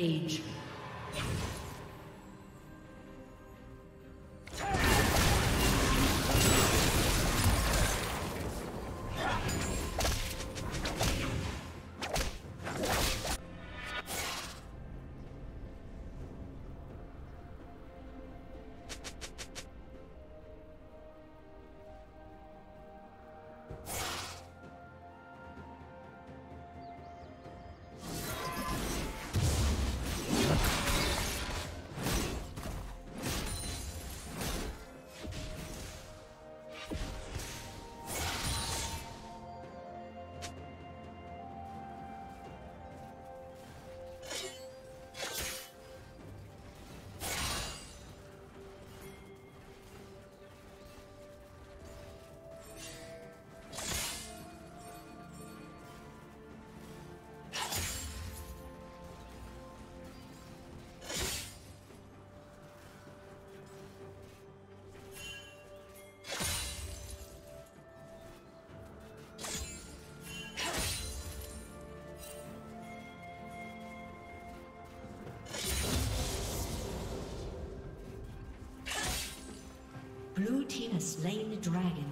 Rampage. Slain the dragon.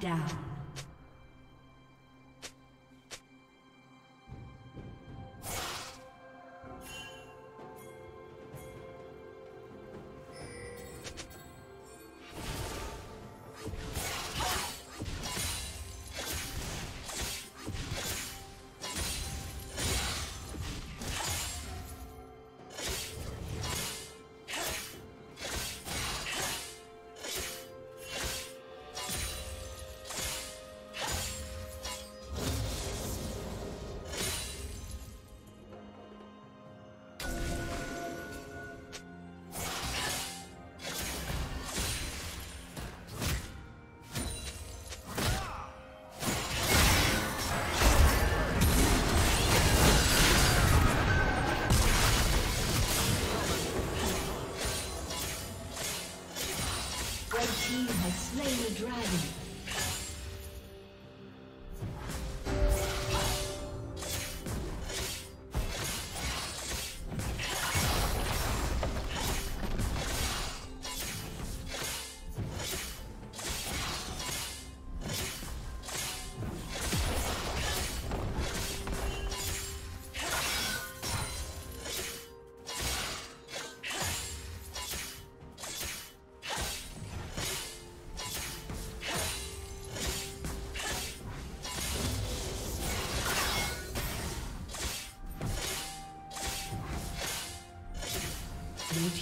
Down.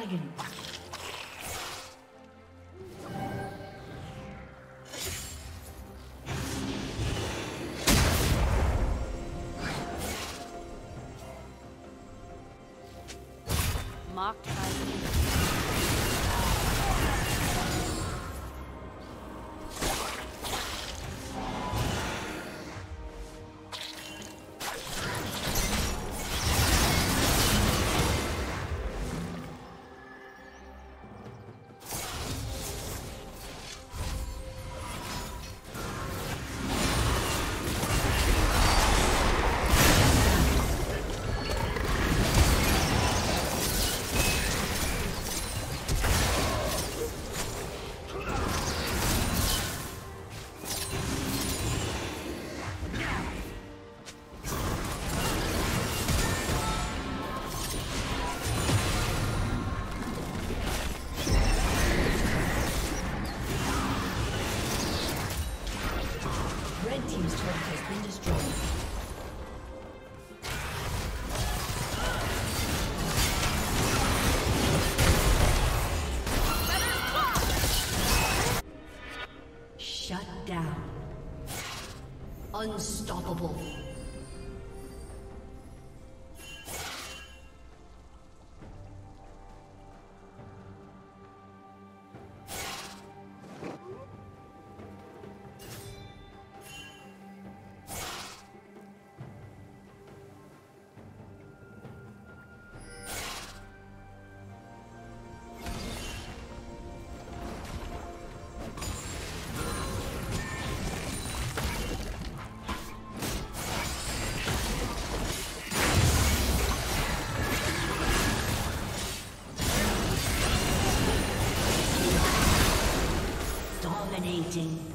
Dragon. Mocked Unstoppable. Dominating.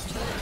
destroyed.